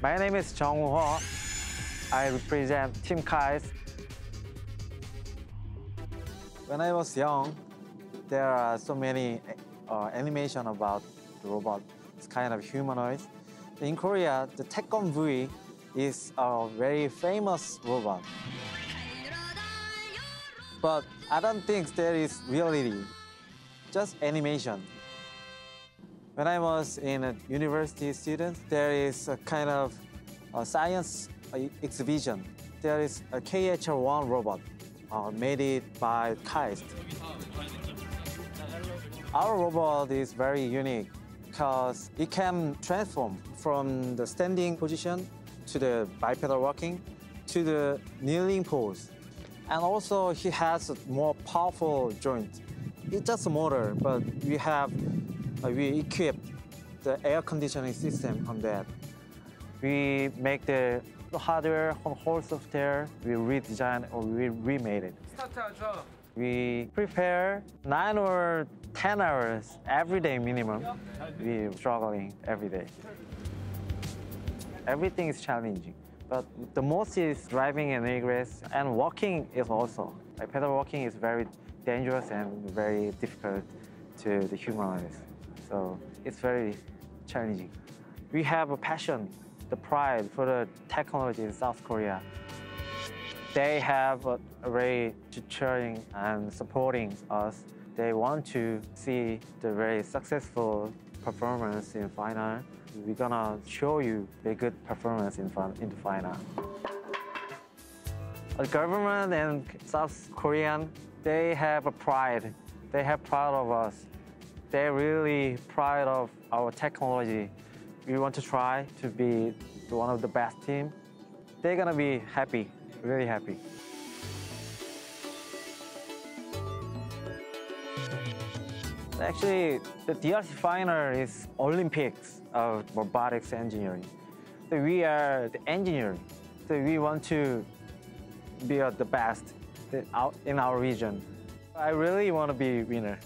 My name is Jung Ho. I represent Team KAIST. When I was young, there are so many uh, animation about the robot. It's kind of humanoid. In Korea, the Taekwon V is a very famous robot. But I don't think there is reality, just animation. When I was in a university student, there is a kind of a science exhibition. There is a KHR-1 robot uh, made it by KAIST. Our robot is very unique because it can transform from the standing position to the bipedal walking to the kneeling pose. And also, he has a more powerful joint. It's just a motor, but we have, uh, uh, we equip the air conditioning system on that. We make the hardware, on whole software, we redesign or we remade it. We prepare nine or 10 hours every day minimum. We're struggling every day. Everything is challenging, but the most is driving and egress, and walking is also. Like pedal walking is very dangerous and very difficult to the humanoids. So it's very challenging. We have a passion, the pride for the technology in South Korea. They have a, way to cheering and supporting us. They want to see the very successful performance in final. We're gonna show you a good performance in, fin- in the final. The government and South Korean, they have a pride. They have pride of us. They're really proud of our technology. We want to try to be one of the best team. They're gonna be happy, really happy. Actually, the DRC final is Olympics of robotics engineering. So we are the engineering. So we want to be the best in our- in our region. I really want to be winner.